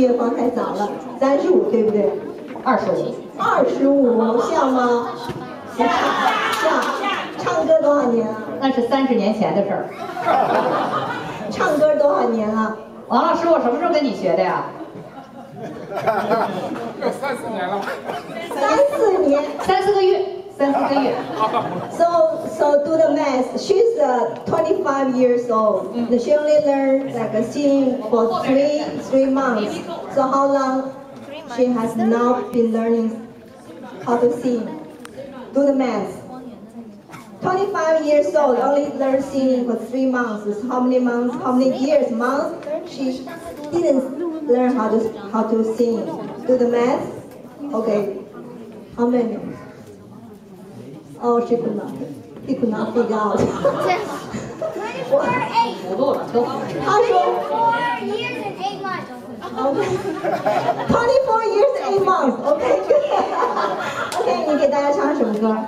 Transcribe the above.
乐方太早了，三十五对不对？二十五，二十五像吗？像，像。唱歌多少年了？那是三十年前的事儿。唱歌多少年了？王老师，我什么时候跟你学的呀？有 三四年了。三四年，三四个 so, so do the math. She's uh, 25 years old. Mm. She only learned like a singing for three three months. So how long she has now been learning how to sing? Do the math. 25 years old, only learned singing for three months. How many months? How many years? Months? She didn't learn how to how to sing. Do the math. Okay. How many? Oh, she could not. He could not figure out. 24 eight. 他说 Four years and eight months. Okay. 24 years and 8 months. Okay. okay，你给大家唱什么歌？